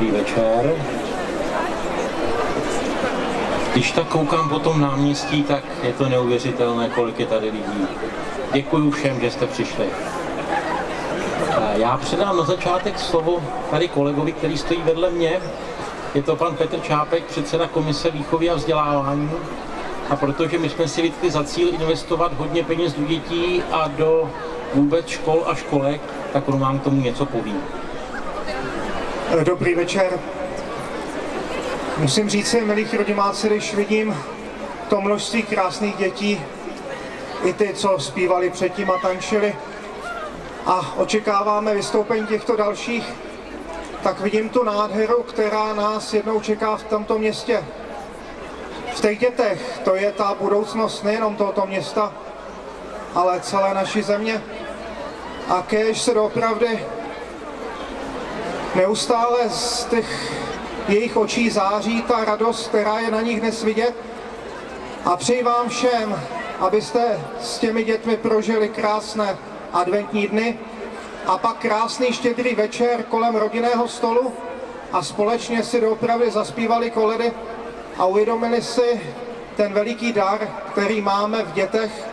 Dobrý večer. Když tak koukám po tom náměstí, tak je to neuvěřitelné, kolik je tady lidí. Děkuji všem, že jste přišli. Já předám na začátek slovo tady kolegovi, který stojí vedle mě. Je to pan Petr Čápek, předseda Komise výchovy a vzdělávání. A protože my jsme si vytkli za cíl investovat hodně peněz do dětí a do vůbec škol a školek, tak on vám k tomu něco poví. Dobrý večer. Musím říct si, milí rodimáci, když vidím to množství krásných dětí, i ty, co zpívali předtím a tančili, a očekáváme vystoupení těchto dalších, tak vidím tu nádheru, která nás jednou čeká v tomto městě. V těch dětech to je ta budoucnost nejenom tohoto města, ale celé naší země. A kež se doopravdy neustále z těch jejich očí září ta radost, která je na nich dnes vidět. A přeji vám všem, abyste s těmi dětmi prožili krásné adventní dny a pak krásný štědrý večer kolem rodinného stolu a společně si doopravdy zaspívali koledy a uvědomili si ten veliký dar, který máme v dětech,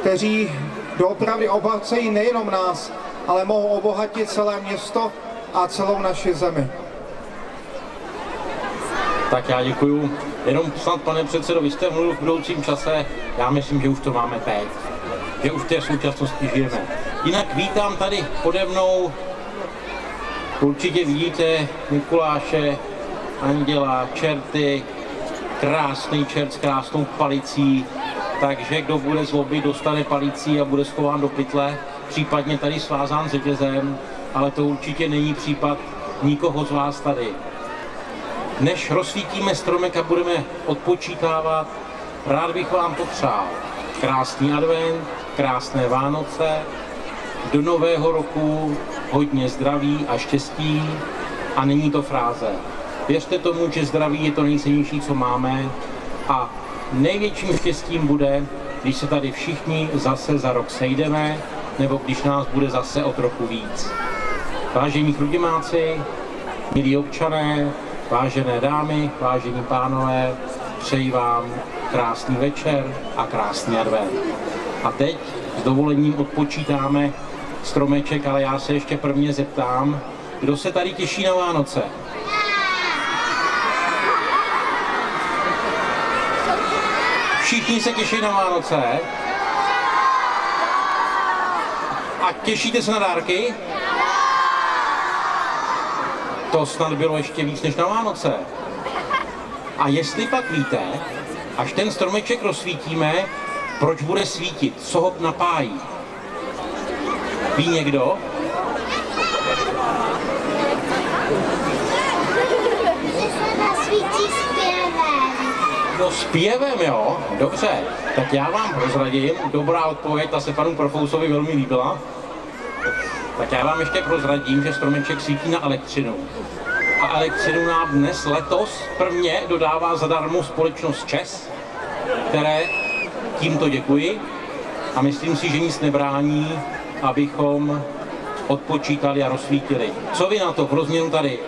kteří doopravdy obohacejí nejenom nás, ale mohou obohatit celé město a celou naši zemi. Tak já děkuju. Jenom snad, pane předsedo, vy jste mluvil v budoucím čase, já myslím, že už to máme teď. Že už v té současnosti žijeme. Jinak vítám tady pode mnou, určitě vidíte Mikuláše, Anděla, čerty, krásný čert s krásnou palicí, takže kdo bude zlobit, dostane palicí a bude schován do pytle, případně tady svázán řetězem, ale to určitě není případ nikoho z vás tady. Než rozsvítíme stromek a budeme odpočítávat, rád bych vám popřál krásný advent, krásné Vánoce, do nového roku hodně zdraví a štěstí a není to fráze. Věřte tomu, že zdraví je to nejcennější, co máme a největším štěstím bude, když se tady všichni zase za rok sejdeme, nebo když nás bude zase o trochu víc. Vážení chrudimáci, milí občané, vážené dámy, vážení pánové, přeji vám krásný večer a krásný advent. A teď s dovolením odpočítáme stromeček, ale já se ještě prvně zeptám, kdo se tady těší na Vánoce? Všichni se těší na Vánoce? A těšíte se na dárky? To snad bylo ještě víc než na Vánoce. A jestli pak víte, až ten stromeček rozsvítíme, proč bude svítit, co ho napájí? Ví někdo? No zpěvem, jo? Dobře, tak já vám prozradím, dobrá odpověď, ta se panu Profousovi velmi líbila. Tak já vám ještě prozradím, že stromeček svítí na elektřinu. A elektřinu nám dnes letos prvně dodává zadarmo společnost ČES, které tímto děkuji a myslím si, že nic nebrání, abychom odpočítali a rozsvítili. Co vy na to změnu tady?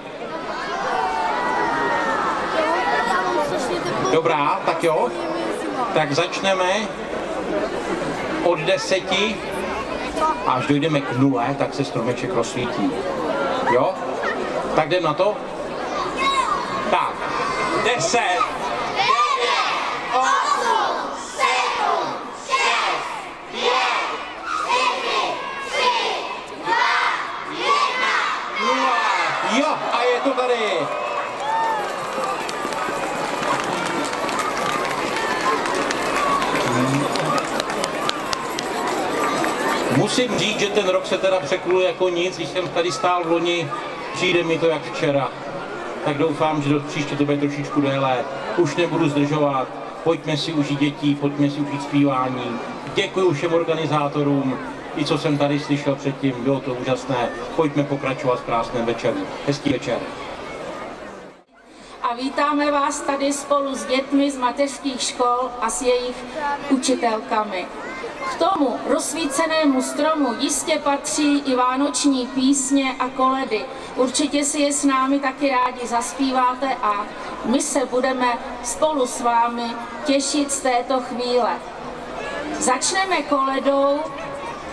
Dobrá, tak jo. Tak začneme od deseti, až dojdeme k nule, tak se stromeček rozsvítí. Jo? Tak jdem na to? Tak, deset, Jo, a je to tady. Musím říct, že ten rok se teda překlul jako nic, když jsem tady stál v loni, přijde mi to jak včera. Tak doufám, že do příště to bude trošičku déle. Už nebudu zdržovat. Pojďme si užít dětí, pojďme si užít zpívání. Děkuji všem organizátorům, i co jsem tady slyšel předtím, bylo to úžasné. Pojďme pokračovat v krásném večeru. Hezký večer. A vítáme vás tady spolu s dětmi z mateřských škol a s jejich učitelkami. K tomu rozsvícenému stromu jistě patří i vánoční písně a koledy. Určitě si je s námi taky rádi zaspíváte a my se budeme spolu s vámi těšit z této chvíle. Začneme koledou,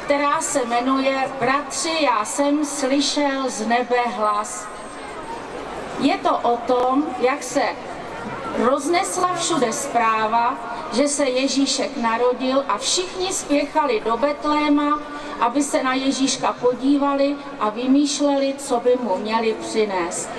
která se jmenuje Bratři, já jsem slyšel z nebe hlas. Je to o tom, jak se roznesla všude zpráva, že se Ježíšek narodil a všichni spěchali do Betléma, aby se na Ježíška podívali a vymýšleli, co by mu měli přinést.